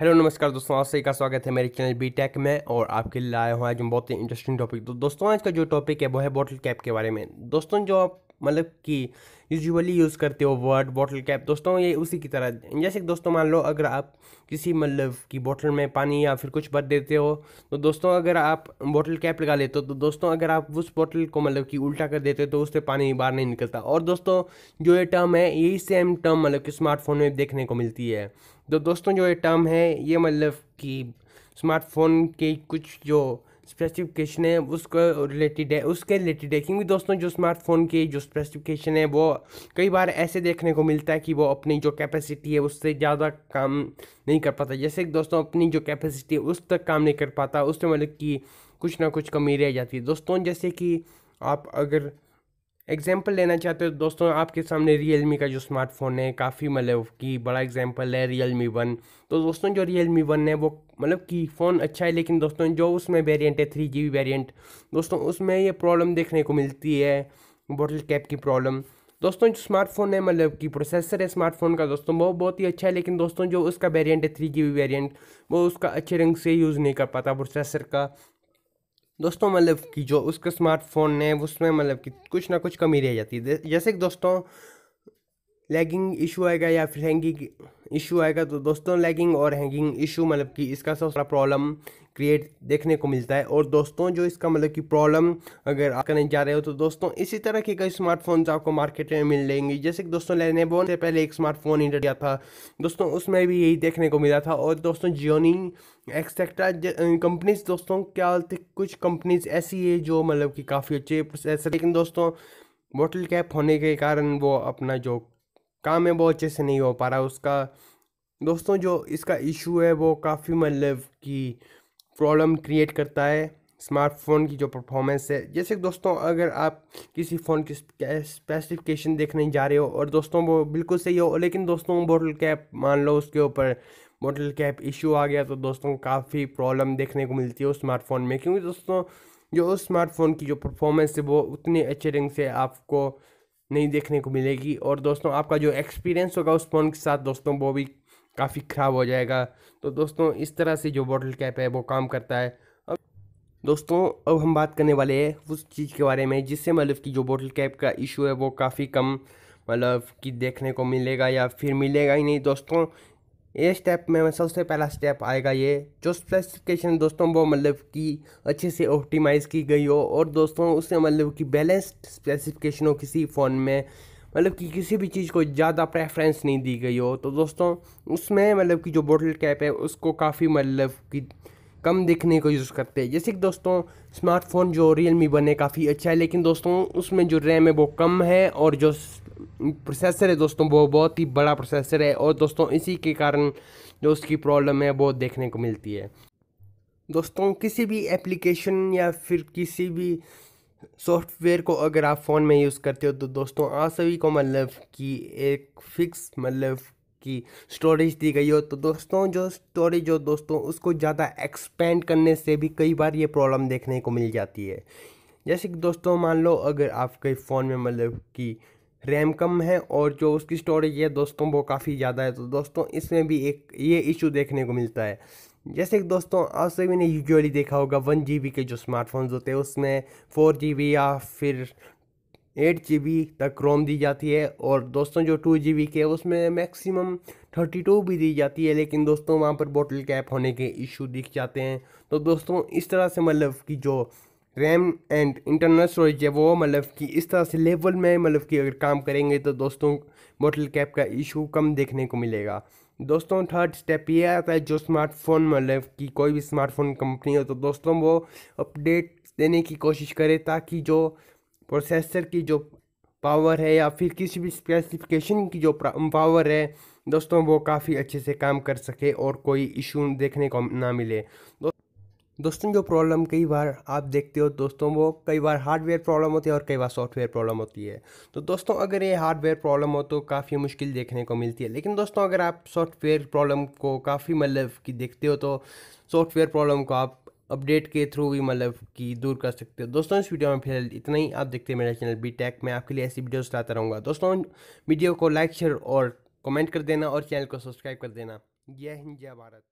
Hello, नमस्कार दोस्तों, आप सभी का स्वागत है मेरे चैनल बी टेक में और आपके लिए आया हुआ है जो बहुत ही इंटरेस्टिंग टॉपिक तो दोस्तों, आज का जो टॉपिक है, वो है बॉटल कैप के बारे में। दोस्तों, जो आप मतलब कि यूजुअली यूज़ करते हो वर्ड बॉटल कैप दोस्तों ये उसी की तरह। जैसे दोस्तों मान लो अगर आप किसी मतलब की बोतल में पानी या फिर कुछ भर देते हो तो दोस्तों अगर आप बोतल कैप लगा लेते हो तो दोस्तों अगर आप उस बोतल को मतलब कि उल्टा कर देते हो तो उससे पानी बाहर नहीं निकलता। और दोस्तों जो ये टर्म है, यही सेम टर्म मतलब कि स्मार्टफ़ोन में देखने को मिलती है। तो दोस्तों जो ये टर्म है, ये मतलब कि स्मार्टफ़ोन के कुछ जो स्पेसिफिकेशन है, उसको रिलेटेड है, उसके रिलेटेड है। क्योंकि दोस्तों, जो स्मार्टफ़ोन की जो स्पेसिफिकेशन है, वो कई बार ऐसे देखने को मिलता है कि वो अपनी जो कैपेसिटी है, उससे ज़्यादा काम नहीं कर पाता। जैसे कि दोस्तों, अपनी जो कैपेसिटी है, उस तक काम नहीं कर पाता, उससे मतलब कि कुछ ना कुछ कमी रह जाती है। दोस्तों, जैसे कि आप अगर एग्ज़ाम्पल लेना चाहते हो दोस्तों, आपके सामने रियल का जो स्मार्टफ़ोन है, काफ़ी मतलब कि बड़ा एग्ज़ाम्पल है रियल मी वन तो दोस्तों, जो रियल मी वन है, वो मतलब कि फ़ोन अच्छा है, लेकिन दोस्तों, जो उसमें वेरिएंट है थ्री जी बी वेरियंट दोस्तों, उसमें ये प्रॉब्लम देखने को मिलती है बॉटल कैप की प्रॉब्लम दोस्तों, जो स्मार्टफ़ोन है मतलब कि प्रोसेसर है स्मार्टफ़ोन का, दोस्तों, वो बहुत ही अच्छा है, लेकिन दोस्तों, जो उसका वेरिएंट है थ्री जी बी वेरियंट वो उसका अच्छे रंग से यूज़ नहीं कर पाता प्रोसेसर का। दोस्तों मतलब कि जो उसके स्मार्टफ़ोन है उसमें मतलब कि कुछ ना कुछ कमी रह जाती है। जैसे कि दोस्तों लैगिंग इशू आएगा या फिर हैंगिंग इशू आएगा तो दोस्तों लैगिंग और हैंगिंग इशू मतलब कि इसका सबसे बड़ा प्रॉब्लम क्रिएट देखने को मिलता है। और दोस्तों, जो इसका मतलब कि प्रॉब्लम अगर आप करने जा रहे हो तो दोस्तों इसी तरह के कई स्मार्टफोन्स आपको मार्केट में मिल लेंगे। जैसे कि दोस्तों लेने बोन से पहले एक स्मार्टफ़ोन इंटर किया था। दोस्तों, उसमें भी यही देखने को मिला था। और दोस्तों जियोनी एक्सेट्रा कंपनीज़ दोस्तों, क्या कुछ कंपनीज़ ऐसी है जो मतलब कि काफ़ी अच्छे प्रोसेसर लेकिन दोस्तों बोटल कैप होने के कारण वो अपना जो काम है वो अच्छे से नहीं हो पा रहा उसका, दोस्तों, जो इसका इशू है, वो काफ़ी मतलब कि प्रॉब्लम क्रिएट करता है स्मार्टफ़ोन की जो परफॉर्मेंस है। जैसे दोस्तों, अगर आप किसी फ़ोन की स्पेसिफिकेशन देखने जा रहे हो और दोस्तों, वो बिल्कुल सही हो, लेकिन दोस्तों बोटल कैप मान लो उसके ऊपर बोटल कैप इशू आ गया तो दोस्तों काफ़ी प्रॉब्लम देखने को मिलती है उस स्मार्टफ़ोन में। क्योंकि दोस्तों, जो उस स्मार्टफ़ोन की जो परफॉर्मेंस है, वो उतनी अच्छे ढंग से आपको नहीं देखने को मिलेगी। और दोस्तों, आपका जो एक्सपीरियंस होगा उस फ़ोन के साथ, दोस्तों, वो भी काफ़ी ख़राब हो जाएगा। तो दोस्तों, इस तरह से जो बॉटल कैप है, वो काम करता है। अब दोस्तों, अब हम बात करने वाले हैं उस चीज़ के बारे में, जिससे मतलब कि जो बॉटल कैप का इशू है, वो काफ़ी कम मतलब कि देखने को मिलेगा या फिर मिलेगा ही नहीं। दोस्तों ये स्टेप में सबसे पहला स्टेप आएगा ये, जो स्पेसिफिकेशन दोस्तों वो मतलब कि अच्छे से ऑप्टिमाइज़ की गई हो और दोस्तों उससे मतलब कि बैलेंस्ड स्पेसिफिकेशन हो किसी फ़ोन में मतलब कि किसी भी चीज़ को ज़्यादा प्रेफरेंस नहीं दी गई हो। तो दोस्तों, उसमें मतलब कि जो बोटल कैप है, उसको काफ़ी मतलब कि कम दिखने को यूज़ करते हैं। जैसे कि दोस्तों स्मार्टफ़ोन जो रियल मी बने काफ़ी अच्छा है, लेकिन दोस्तों उसमें जो रैम है वो कम है और जो प्रोसेसर है दोस्तों, वो बहुत ही बड़ा प्रोसेसर है और दोस्तों, इसी के कारण जो उसकी प्रॉब्लम है, वो देखने को मिलती है। दोस्तों, किसी भी एप्लीकेशन या फिर किसी भी सॉफ्टवेयर को अगर आप फ़ोन में यूज़ करते हो तो दोस्तों, आप सभी को मतलब कि एक फिक्स मतलब की स्टोरेज दी गई हो। तो दोस्तों, जो स्टोरेज हो दोस्तों, उसको ज़्यादा एक्सपेंड करने से भी कई बार ये प्रॉब्लम देखने को मिल जाती है। जैसे कि दोस्तों, मान लो अगर आपके फ़ोन में मतलब कि रैम कम है और जो उसकी स्टोरेज है दोस्तों वो काफ़ी ज़्यादा है। तो दोस्तों, इसमें भी एक ये इशू देखने को मिलता है। जैसे कि दोस्तों, आप सभी ने यूजुअली देखा होगा वन जीबी के जो स्मार्टफोन्स होते हैं, उसमें फोर जीबी या फिर एट जीबी तक रोम दी जाती है और दोस्तों जो टू जीबी के उसमें मैक्सिमम थर्टी टू भी दी जाती है, लेकिन दोस्तों वहाँ पर बोटल कैप होने के इशू दिख जाते हैं। तो दोस्तों, इस तरह से मतलब कि जो रैम एंड इंटरनल स्टोरेज है वो मतलब कि इस तरह से लेवल में मतलब कि अगर काम करेंगे तो दोस्तों बोटल कैप का इशू कम देखने को मिलेगा। दोस्तों, थर्ड स्टेप ये आता है जो स्मार्टफ़ोन मतलब कि कोई भी स्मार्टफ़ोन कंपनी हो तो दोस्तों वो अपडेट देने की कोशिश करे ताकि जो प्रोसेसर की जो पावर है या फिर किसी भी स्पेसिफिकेशन की जो पावर है, दोस्तों वो काफ़ी अच्छे से काम कर सके और कोई इशू देखने को ना मिले। दोस्तों, जो प्रॉब्लम कई बार आप देखते हो, दोस्तों, वो कई बार हार्डवेयर प्रॉब्लम होती है और कई बार सॉफ्टवेयर प्रॉब्लम होती है। तो दोस्तों, अगर ये हार्डवेयर प्रॉब्लम हो तो काफ़ी मुश्किल देखने को मिलती है। लेकिन दोस्तों, अगर आप सॉफ्टवेयर प्रॉब्लम को काफ़ी मतलब कि देखते हो तो सॉफ्टवेयर प्रॉब्लम को आप अपडेट के थ्रू भी मतलब कि दूर कर सकते हो। दोस्तों, इस वीडियो में फ़िलहाल इतना ही। आप देखते हैं मेरा चैनल बी टेक मैं आपके लिए ऐसी वीडियोस लाता रहूँगा। दोस्तों वीडियो को लाइक शेयर और कमेंट कर देना और चैनल को सब्सक्राइब कर देना। जय हिंद, जय भारत।